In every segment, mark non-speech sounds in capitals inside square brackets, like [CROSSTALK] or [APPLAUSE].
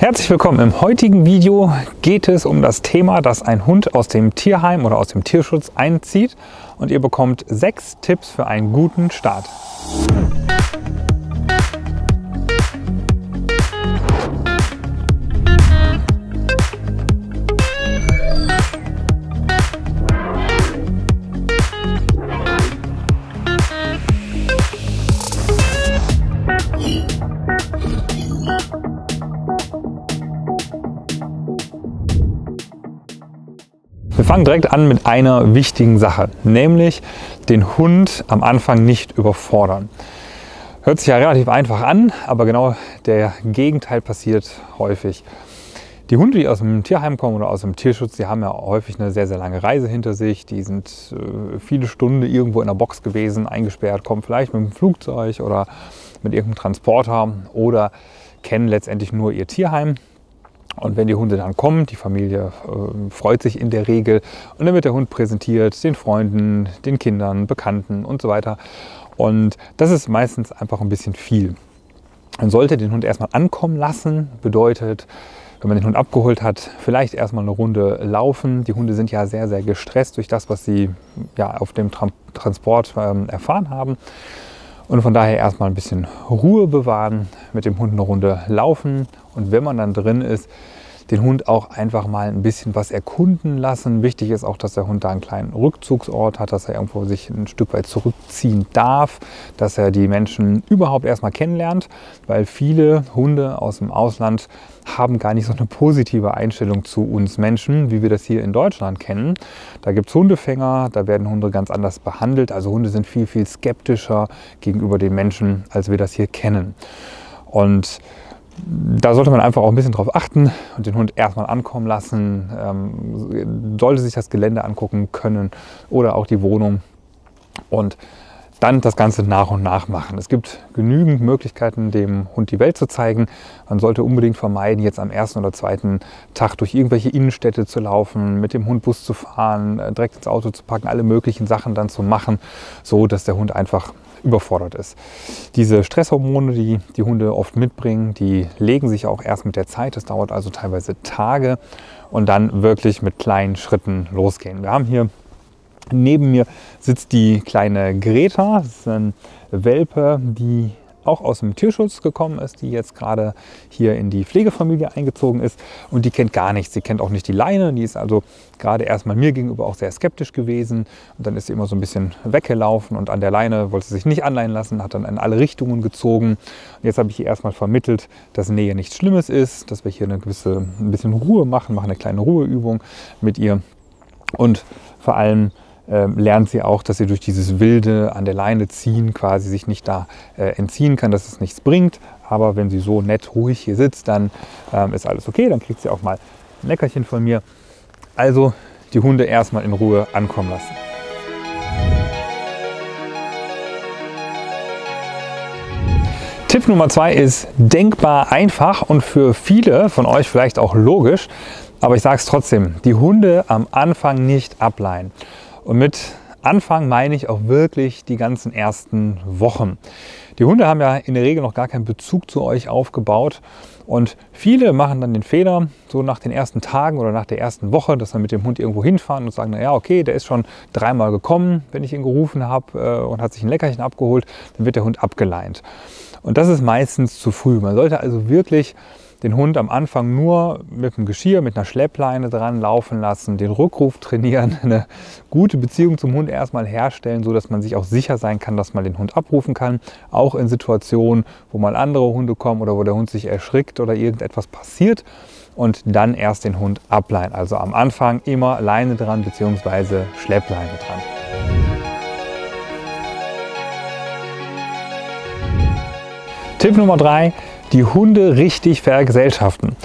Herzlich willkommen. Im heutigen Video geht es um das Thema, dass ein Hund aus dem Tierheim oder aus dem Tierschutz einzieht und ihr bekommt sechs Tipps für einen guten Start. Fangen direkt an mit einer wichtigen Sache, nämlich den Hund am Anfang nicht überfordern. Hört sich ja relativ einfach an, aber genau der Gegenteil passiert häufig. Die Hunde, die aus dem Tierheim kommen oder aus dem Tierschutz, die haben ja häufig eine sehr, sehr lange Reise hinter sich. Die sind äh, viele Stunden irgendwo in der Box gewesen, eingesperrt, kommen vielleicht mit dem Flugzeug oder mit irgendeinem Transporter oder kennen letztendlich nur ihr Tierheim und wenn die Hunde dann kommen, die Familie äh, freut sich in der Regel und dann wird der Hund präsentiert den Freunden, den Kindern, Bekannten und so weiter. Und das ist meistens einfach ein bisschen viel. Man sollte den Hund erstmal ankommen lassen, bedeutet, wenn man den Hund abgeholt hat, vielleicht erstmal eine Runde laufen. Die Hunde sind ja sehr, sehr gestresst durch das, was sie ja, auf dem Tra Transport ähm, erfahren haben. Und von daher erstmal ein bisschen Ruhe bewahren, mit dem Hund eine Runde laufen. Und wenn man dann drin ist, den Hund auch einfach mal ein bisschen was erkunden lassen. Wichtig ist auch, dass der Hund da einen kleinen Rückzugsort hat, dass er irgendwo sich ein Stück weit zurückziehen darf, dass er die Menschen überhaupt erstmal kennenlernt, weil viele Hunde aus dem Ausland haben gar nicht so eine positive Einstellung zu uns Menschen, wie wir das hier in Deutschland kennen. Da gibt es Hundefänger, da werden Hunde ganz anders behandelt. Also Hunde sind viel, viel skeptischer gegenüber den Menschen, als wir das hier kennen. Und da sollte man einfach auch ein bisschen drauf achten und den Hund erstmal ankommen lassen, ähm, sollte sich das Gelände angucken können oder auch die Wohnung. Und dann das Ganze nach und nach machen. Es gibt genügend Möglichkeiten, dem Hund die Welt zu zeigen. Man sollte unbedingt vermeiden, jetzt am ersten oder zweiten Tag durch irgendwelche Innenstädte zu laufen, mit dem Hund Bus zu fahren, äh, direkt ins Auto zu packen, alle möglichen Sachen dann zu machen, so dass der Hund einfach überfordert ist. Diese Stresshormone, die die Hunde oft mitbringen, die legen sich auch erst mit der Zeit. Das dauert also teilweise Tage und dann wirklich mit kleinen Schritten losgehen. Wir haben hier neben mir sitzt die kleine Greta. Das ist ein Welpe, die auch aus dem Tierschutz gekommen ist, die jetzt gerade hier in die Pflegefamilie eingezogen ist und die kennt gar nichts. Sie kennt auch nicht die Leine, die ist also gerade erstmal mir gegenüber auch sehr skeptisch gewesen und dann ist sie immer so ein bisschen weggelaufen und an der Leine wollte sie sich nicht anleihen lassen, hat dann in alle Richtungen gezogen. Und jetzt habe ich ihr erstmal vermittelt, dass Nähe nichts Schlimmes ist, dass wir hier eine gewisse, ein bisschen Ruhe machen, machen eine kleine Ruheübung mit ihr und vor allem lernt sie auch, dass sie durch dieses wilde an der Leine ziehen quasi sich nicht da äh, entziehen kann, dass es nichts bringt. Aber wenn sie so nett ruhig hier sitzt, dann ähm, ist alles okay. Dann kriegt sie auch mal ein Leckerchen von mir. Also die Hunde erstmal in Ruhe ankommen lassen. Tipp Nummer zwei ist denkbar einfach und für viele von euch vielleicht auch logisch. Aber ich sage es trotzdem, die Hunde am Anfang nicht ableihen. Und mit Anfang meine ich auch wirklich die ganzen ersten Wochen. Die Hunde haben ja in der Regel noch gar keinen Bezug zu euch aufgebaut. Und viele machen dann den Fehler, so nach den ersten Tagen oder nach der ersten Woche, dass wir mit dem Hund irgendwo hinfahren und sagen, naja, okay, der ist schon dreimal gekommen, wenn ich ihn gerufen habe äh, und hat sich ein Leckerchen abgeholt, dann wird der Hund abgeleint. Und das ist meistens zu früh. Man sollte also wirklich den Hund am Anfang nur mit dem Geschirr, mit einer Schleppleine dran laufen lassen, den Rückruf trainieren, [LAUGHS] eine gute Beziehung zum Hund erstmal herstellen, so dass man sich auch sicher sein kann, dass man den Hund abrufen kann. Auch in Situationen, wo mal andere Hunde kommen oder wo der Hund sich erschrickt oder irgendetwas passiert und dann erst den Hund ableihen. Also am Anfang immer Leine dran bzw. Schleppleine dran. Tipp Nummer drei: die Hunde richtig vergesellschaften.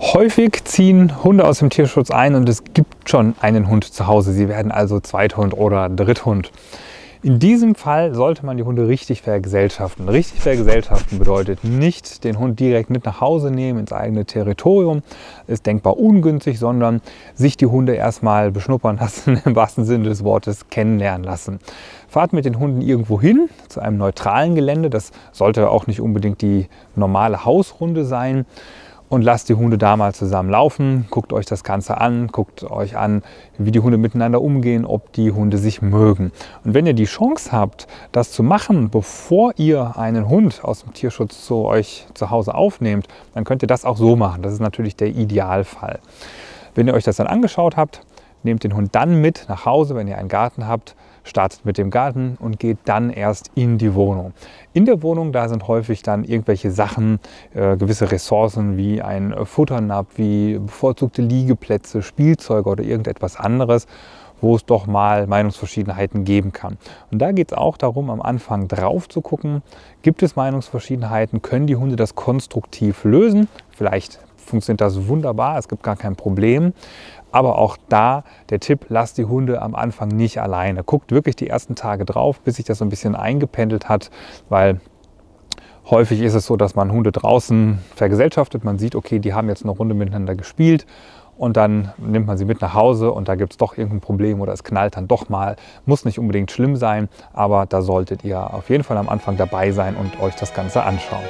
Häufig ziehen Hunde aus dem Tierschutz ein und es gibt schon einen Hund zu Hause. Sie werden also Zweithund oder Dritthund. In diesem Fall sollte man die Hunde richtig vergesellschaften. Richtig vergesellschaften bedeutet nicht den Hund direkt mit nach Hause nehmen ins eigene Territorium, ist denkbar ungünstig, sondern sich die Hunde erstmal beschnuppern lassen, [LAUGHS] im wahrsten Sinne des Wortes kennenlernen lassen. Fahrt mit den Hunden irgendwo hin, zu einem neutralen Gelände. Das sollte auch nicht unbedingt die normale Hausrunde sein und lasst die Hunde da mal zusammen laufen. Guckt euch das Ganze an, guckt euch an, wie die Hunde miteinander umgehen, ob die Hunde sich mögen. Und wenn ihr die Chance habt, das zu machen, bevor ihr einen Hund aus dem Tierschutz zu euch zu Hause aufnehmt, dann könnt ihr das auch so machen. Das ist natürlich der Idealfall. Wenn ihr euch das dann angeschaut habt, nehmt den Hund dann mit nach Hause, wenn ihr einen Garten habt, startet mit dem Garten und geht dann erst in die Wohnung. In der Wohnung, da sind häufig dann irgendwelche Sachen, äh, gewisse Ressourcen wie ein Futternapf, wie bevorzugte Liegeplätze, Spielzeuge oder irgendetwas anderes wo es doch mal Meinungsverschiedenheiten geben kann. Und da geht es auch darum, am Anfang drauf zu gucken, gibt es Meinungsverschiedenheiten, können die Hunde das konstruktiv lösen? Vielleicht funktioniert das wunderbar, es gibt gar kein Problem. Aber auch da der Tipp, lasst die Hunde am Anfang nicht alleine. Guckt wirklich die ersten Tage drauf, bis sich das so ein bisschen eingependelt hat, weil häufig ist es so, dass man Hunde draußen vergesellschaftet. Man sieht, okay, die haben jetzt eine Runde miteinander gespielt und dann nimmt man sie mit nach Hause und da gibt es doch irgendein Problem oder es knallt dann doch mal. Muss nicht unbedingt schlimm sein, aber da solltet ihr auf jeden Fall am Anfang dabei sein und euch das Ganze anschauen.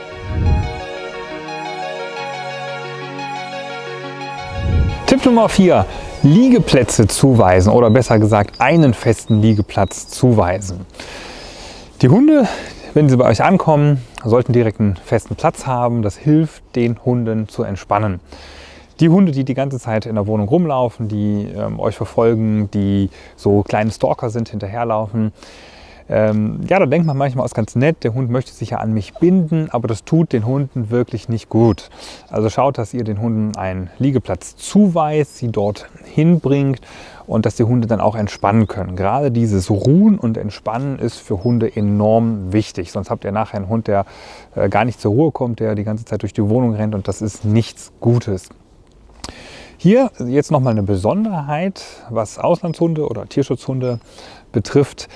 Tipp Nummer 4. Liegeplätze zuweisen oder besser gesagt einen festen Liegeplatz zuweisen. Die Hunde, wenn sie bei euch ankommen, sollten direkt einen festen Platz haben. Das hilft den Hunden zu entspannen. Die Hunde, die die ganze Zeit in der Wohnung rumlaufen, die ähm, euch verfolgen, die so kleine Stalker sind, hinterherlaufen, ähm, ja, da denkt man manchmal, ist ganz nett, der Hund möchte sich ja an mich binden, aber das tut den Hunden wirklich nicht gut. Also schaut, dass ihr den Hunden einen Liegeplatz zuweist, sie dort hinbringt und dass die Hunde dann auch entspannen können. Gerade dieses Ruhen und Entspannen ist für Hunde enorm wichtig. Sonst habt ihr nachher einen Hund, der äh, gar nicht zur Ruhe kommt, der die ganze Zeit durch die Wohnung rennt und das ist nichts Gutes. Hier jetzt nochmal eine Besonderheit, was Auslandshunde oder Tierschutzhunde betrifft.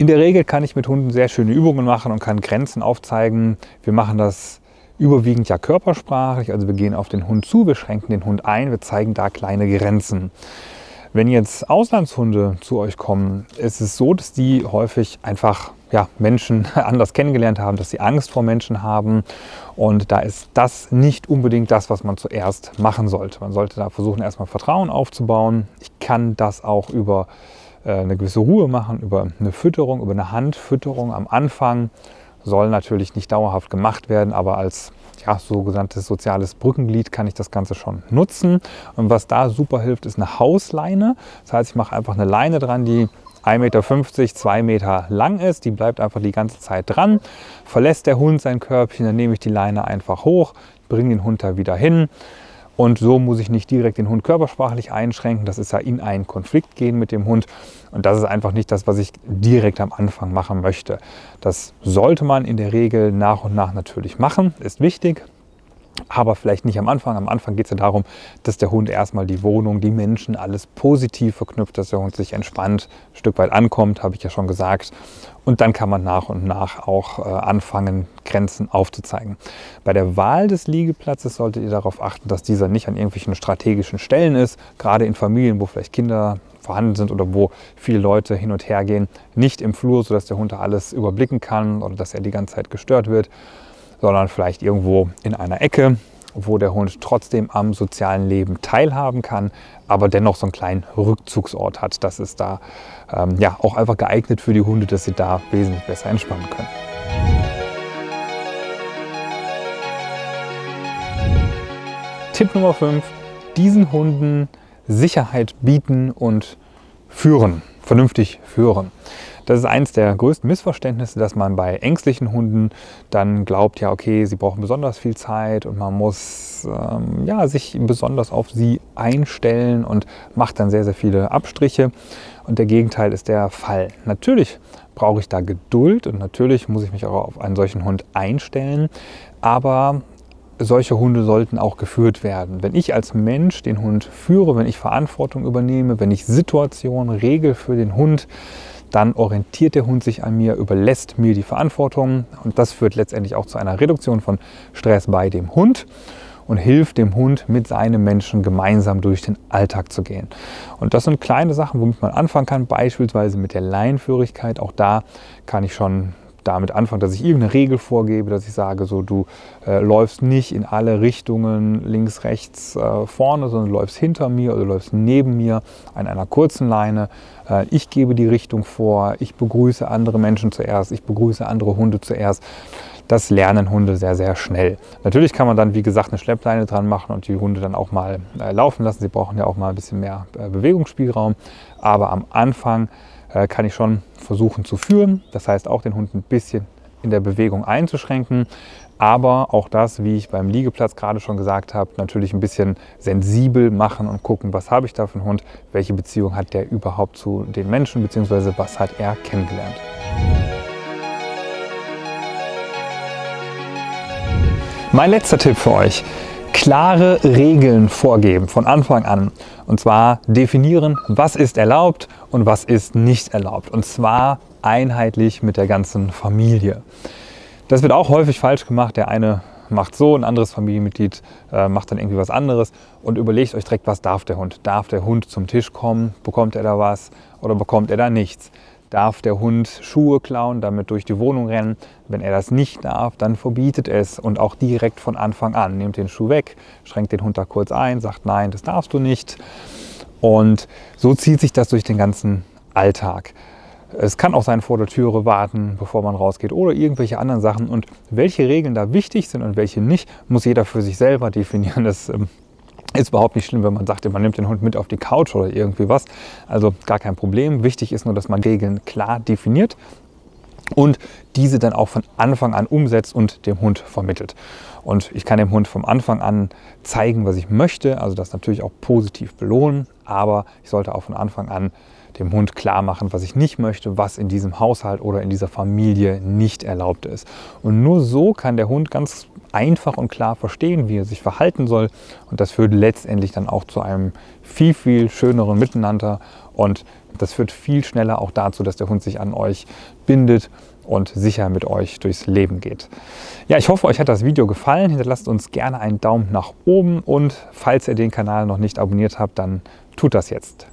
In der Regel kann ich mit Hunden sehr schöne Übungen machen und kann Grenzen aufzeigen. Wir machen das überwiegend ja körpersprachlich, also wir gehen auf den Hund zu, wir schränken den Hund ein, wir zeigen da kleine Grenzen. Wenn jetzt Auslandshunde zu euch kommen, ist es so, dass die häufig einfach ja, Menschen [LAUGHS] anders kennengelernt haben, dass sie Angst vor Menschen haben. Und da ist das nicht unbedingt das, was man zuerst machen sollte. Man sollte da versuchen, erstmal Vertrauen aufzubauen. Ich kann das auch über eine gewisse Ruhe machen über eine Fütterung, über eine Handfütterung am Anfang. Soll natürlich nicht dauerhaft gemacht werden, aber als ja, sogenanntes soziales Brückenglied kann ich das Ganze schon nutzen. Und was da super hilft, ist eine Hausleine. Das heißt, ich mache einfach eine Leine dran, die 1,50 Meter, 2 Meter lang ist. Die bleibt einfach die ganze Zeit dran. Verlässt der Hund sein Körbchen, dann nehme ich die Leine einfach hoch, bringe den Hund da wieder hin. Und so muss ich nicht direkt den Hund körpersprachlich einschränken. Das ist ja in einen Konflikt gehen mit dem Hund. Und das ist einfach nicht das, was ich direkt am Anfang machen möchte. Das sollte man in der Regel nach und nach natürlich machen, ist wichtig aber vielleicht nicht am Anfang. Am Anfang geht es ja darum, dass der Hund erstmal die Wohnung, die Menschen, alles positiv verknüpft, dass der Hund sich entspannt, ein Stück weit ankommt, habe ich ja schon gesagt. Und dann kann man nach und nach auch äh, anfangen, Grenzen aufzuzeigen. Bei der Wahl des Liegeplatzes solltet ihr darauf achten, dass dieser nicht an irgendwelchen strategischen Stellen ist, gerade in Familien, wo vielleicht Kinder vorhanden sind oder wo viele Leute hin und her gehen, nicht im Flur, sodass der Hund da alles überblicken kann oder dass er die ganze Zeit gestört wird sondern vielleicht irgendwo in einer Ecke, wo der Hund trotzdem am sozialen Leben teilhaben kann, aber dennoch so einen kleinen Rückzugsort hat. Das ist da ähm, ja auch einfach geeignet für die Hunde, dass sie da wesentlich besser entspannen können. Tipp Nummer 5, diesen Hunden Sicherheit bieten und führen, vernünftig führen. Das ist eines der größten Missverständnisse, dass man bei ängstlichen Hunden dann glaubt, ja, okay, sie brauchen besonders viel Zeit und man muss ähm, ja, sich besonders auf sie einstellen und macht dann sehr, sehr viele Abstriche. Und der Gegenteil ist der Fall. Natürlich brauche ich da Geduld und natürlich muss ich mich auch auf einen solchen Hund einstellen. Aber solche Hunde sollten auch geführt werden. Wenn ich als Mensch den Hund führe, wenn ich Verantwortung übernehme, wenn ich Situationen regel für den Hund, dann orientiert der Hund sich an mir, überlässt mir die Verantwortung und das führt letztendlich auch zu einer Reduktion von Stress bei dem Hund und hilft dem Hund mit seinem Menschen gemeinsam durch den Alltag zu gehen. Und das sind kleine Sachen, womit man anfangen kann, beispielsweise mit der Leinführigkeit. Auch da kann ich schon damit anfangen, dass ich irgendeine Regel vorgebe, dass ich sage, so du äh, läufst nicht in alle Richtungen links, rechts, äh, vorne, sondern du läufst hinter mir oder du läufst neben mir an einer kurzen Leine. Äh, ich gebe die Richtung vor, ich begrüße andere Menschen zuerst, ich begrüße andere Hunde zuerst. Das lernen Hunde sehr, sehr schnell. Natürlich kann man dann, wie gesagt, eine Schleppleine dran machen und die Hunde dann auch mal äh, laufen lassen. Sie brauchen ja auch mal ein bisschen mehr äh, Bewegungsspielraum. Aber am Anfang kann ich schon versuchen zu führen. Das heißt auch den Hund ein bisschen in der Bewegung einzuschränken. Aber auch das, wie ich beim Liegeplatz gerade schon gesagt habe, natürlich ein bisschen sensibel machen und gucken, was habe ich da für einen Hund, welche Beziehung hat der überhaupt zu den Menschen, beziehungsweise was hat er kennengelernt. Mein letzter Tipp für euch klare Regeln vorgeben von Anfang an. Und zwar definieren, was ist erlaubt und was ist nicht erlaubt. Und zwar einheitlich mit der ganzen Familie. Das wird auch häufig falsch gemacht. Der eine macht so, ein anderes Familienmitglied äh, macht dann irgendwie was anderes und überlegt euch direkt, was darf der Hund. Darf der Hund zum Tisch kommen? Bekommt er da was oder bekommt er da nichts? Darf der Hund Schuhe klauen, damit durch die Wohnung rennen. Wenn er das nicht darf, dann verbietet es und auch direkt von Anfang an. Nehmt den Schuh weg, schränkt den Hund da kurz ein, sagt nein, das darfst du nicht. Und so zieht sich das durch den ganzen Alltag. Es kann auch sein, vor der Türe warten, bevor man rausgeht oder irgendwelche anderen Sachen. Und welche Regeln da wichtig sind und welche nicht, muss jeder für sich selber definieren. Das ähm, ist überhaupt nicht schlimm, wenn man sagt, man nimmt den Hund mit auf die Couch oder irgendwie was. Also gar kein Problem. Wichtig ist nur, dass man Regeln klar definiert und diese dann auch von Anfang an umsetzt und dem Hund vermittelt. Und ich kann dem Hund vom Anfang an zeigen, was ich möchte, also das natürlich auch positiv belohnen, aber ich sollte auch von Anfang an dem Hund klar machen, was ich nicht möchte, was in diesem Haushalt oder in dieser Familie nicht erlaubt ist. Und nur so kann der Hund ganz einfach und klar verstehen, wie er sich verhalten soll. Und das führt letztendlich dann auch zu einem viel, viel schöneren Miteinander. Und das führt viel schneller auch dazu, dass der Hund sich an euch bindet und sicher mit euch durchs Leben geht. Ja, ich hoffe, euch hat das Video gefallen. Hinterlasst uns gerne einen Daumen nach oben und falls ihr den Kanal noch nicht abonniert habt, dann tut das jetzt.